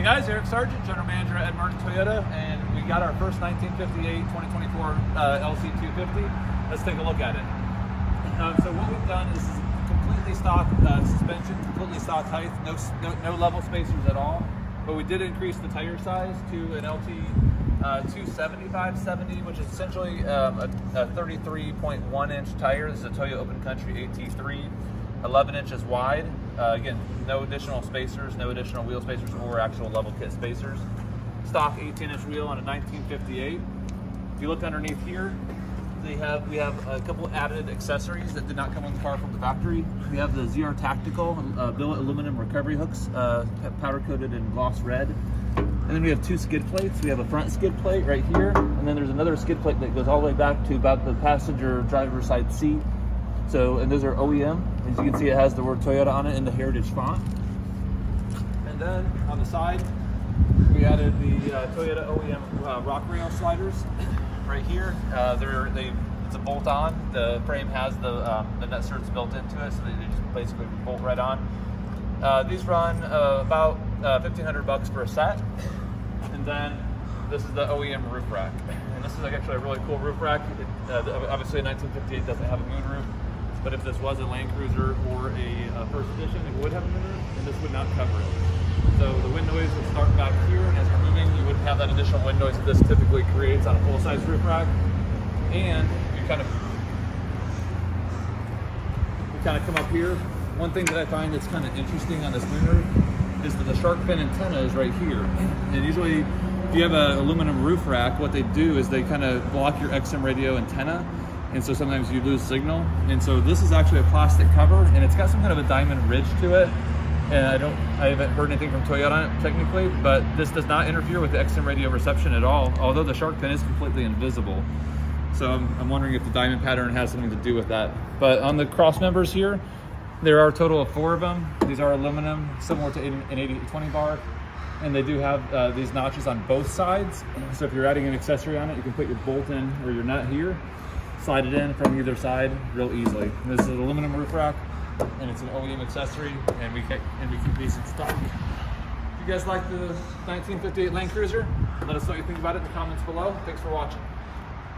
Hey guys, Eric Sargent, General Manager at Martin Toyota, and we got our first 1958 2024 uh, LC250. Let's take a look at it. Um, so what we've done is completely stock uh, suspension, completely stock height, no, no, no, level spacers at all. But we did increase the tire size to an LT uh, 275-70, which is essentially um, a, a 33.1 inch tire. This is a Toyo Open Country AT3, 11 inches wide. Uh, again, no additional spacers, no additional wheel spacers or actual level kit spacers. Stock 18 inch wheel on a 1958. If you look underneath here, they have we have a couple added accessories that did not come on the car from the factory. We have the ZR Tactical uh, billet aluminum recovery hooks, uh, powder coated in gloss red. And then we have two skid plates. We have a front skid plate right here, and then there's another skid plate that goes all the way back to about the passenger driver's side seat. So, and those are OEM. As you can see, it has the word Toyota on it in the Heritage font. And then on the side, we added the uh, Toyota OEM uh, rock rail sliders right here. Uh, they're they it's a bolt on. The frame has the um, the nut built into it, so they just basically bolt right on. Uh, these run uh, about 1500 uh, bucks for a set. And then this is the OEM roof rack. And this is like actually a really cool roof rack. It, uh, obviously 1958 doesn't have a moon roof, but if this was a Land Cruiser or a uh, first edition, it would have a roof, and this would not cover it. So the wind noise would start back here, and as you're moving, you wouldn't have that additional wind noise that this typically creates on a full-size roof rack. And you kind of you kind of come up here. One thing that I find that's kind of interesting on this roof is that the shark fin antenna is right here. And usually if you have an aluminum roof rack, what they do is they kind of block your XM radio antenna. And so sometimes you lose signal. And so this is actually a plastic cover and it's got some kind of a diamond ridge to it. And I don't, I haven't heard anything from Toyota on it technically, but this does not interfere with the XM radio reception at all, although the shark fin is completely invisible. So I'm, I'm wondering if the diamond pattern has something to do with that. But on the cross members here, there are a total of four of them. These are aluminum, similar to an 8020 bar and they do have uh, these notches on both sides. So if you're adding an accessory on it, you can put your bolt in or your nut here, slide it in from either side real easily. This is an aluminum roof rack, and it's an OEM accessory, and we keep, and we keep these in stock. If you guys like the 1958 Land Cruiser, let us know what you think about it in the comments below. Thanks for watching.